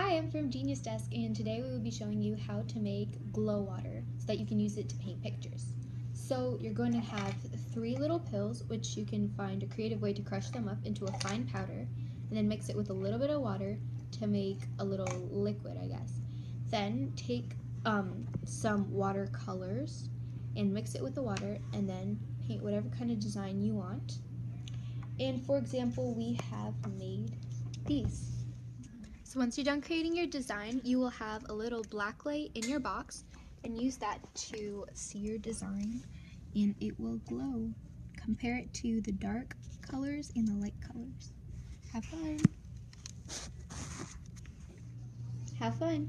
Hi, I'm from Genius Desk and today we will be showing you how to make glow water so that you can use it to paint pictures. So you're going to have three little pills which you can find a creative way to crush them up into a fine powder and then mix it with a little bit of water to make a little liquid I guess. Then take um, some watercolors and mix it with the water and then paint whatever kind of design you want. And for example we have made these. So once you're done creating your design, you will have a little black light in your box and use that to see your design and it will glow. Compare it to the dark colors and the light colors. Have fun. Have fun.